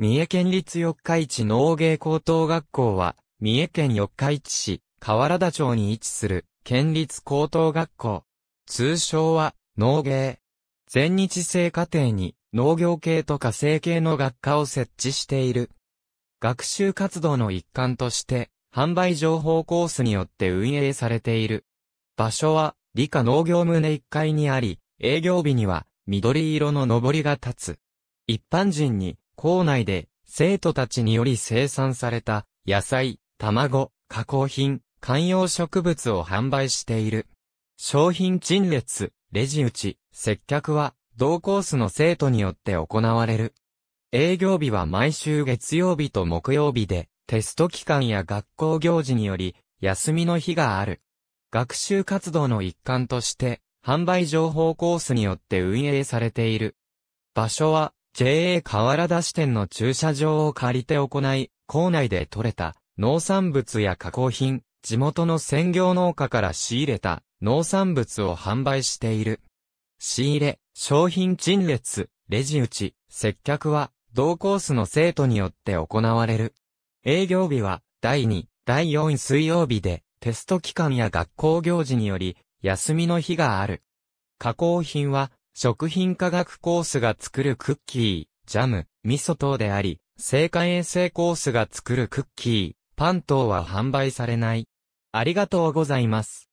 三重県立四日市農芸高等学校は、三重県四日市市、河原田町に位置する、県立高等学校。通称は、農芸。全日制課程に、農業系と化成系の学科を設置している。学習活動の一環として、販売情報コースによって運営されている。場所は、理科農業棟1階にあり、営業日には、緑色の上りが立つ。一般人に、校内で、生徒たちにより生産された、野菜、卵、加工品、観葉植物を販売している。商品陳列、レジ打ち、接客は、同コースの生徒によって行われる。営業日は毎週月曜日と木曜日で、テスト期間や学校行事により、休みの日がある。学習活動の一環として、販売情報コースによって運営されている。場所は、JA 河原田支店の駐車場を借りて行い、校内で採れた農産物や加工品、地元の専業農家から仕入れた農産物を販売している。仕入れ、商品陳列、レジ打ち、接客は、同コースの生徒によって行われる。営業日は、第2、第4水曜日で、テスト期間や学校行事により、休みの日がある。加工品は、食品科学コースが作るクッキー、ジャム、味噌等であり、生還衛生コースが作るクッキー、パン等は販売されない。ありがとうございます。